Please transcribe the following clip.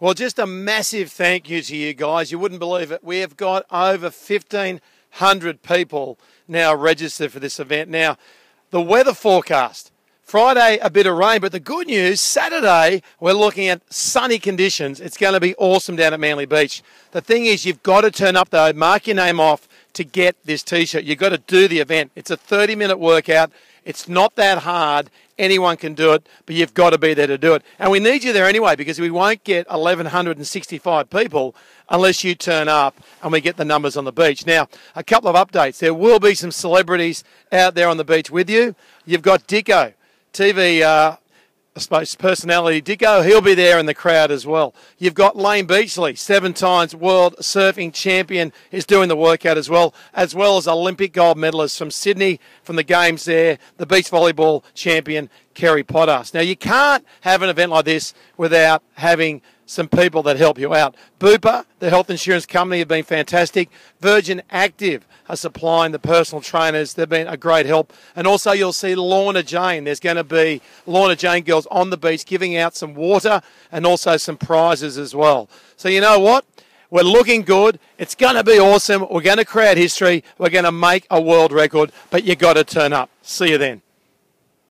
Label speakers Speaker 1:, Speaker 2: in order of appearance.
Speaker 1: Well, just a massive thank you to you guys. You wouldn't believe it. We have got over 1,500 people now registered for this event. Now, the weather forecast Friday, a bit of rain, but the good news, Saturday, we're looking at sunny conditions. It's going to be awesome down at Manly Beach. The thing is, you've got to turn up though, mark your name off to get this t shirt. You've got to do the event. It's a 30 minute workout. It's not that hard. Anyone can do it, but you've got to be there to do it. And we need you there anyway because we won't get 1,165 people unless you turn up and we get the numbers on the beach. Now, a couple of updates. There will be some celebrities out there on the beach with you. You've got Dicko TV, uh, Suppose, personality Dicko, he'll be there in the crowd as well. You've got Layne Beachley, seven times world surfing champion, is doing the workout as well, as well as Olympic gold medalist from Sydney from the games there, the beach volleyball champion, Kerri Pottharst. Now, you can't have an event like this without having some people that help you out. Bupa, the health insurance company, have been fantastic. Virgin Active are supplying the personal trainers. They've been a great help. And also, you'll see Lorna Jane. There's going to be Lorna Jane girls on the beach giving out some water and also some prizes as well. So, you know what? We're looking good. It's going to be awesome. We're going to create history. We're going to make a world record, but you got to turn up. See you then.